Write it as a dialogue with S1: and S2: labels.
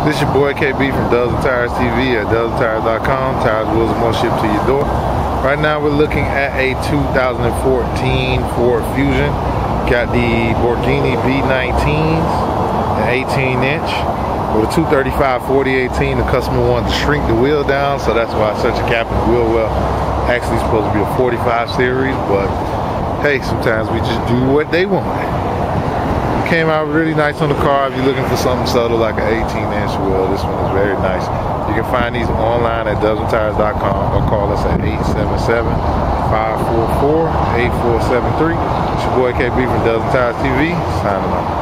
S1: This is your boy KB from and Tires TV at dubsandtires.com. Tires, wheels, and more shipped to your door. Right now we're looking at a 2014 Ford Fusion. Got the Borghini V19s, an 18 inch. With a 235 4018, the customer wanted to shrink the wheel down, so that's why I such a cap in the wheel well. Actually supposed to be a 45 series, but hey, sometimes we just do what they want came out really nice on the car. If you're looking for something subtle like an 18 inch wheel, this one is very nice. You can find these online at dubsandtires.com or call us at 877-544-8473. It's your boy KB from and Tires TV, signing off.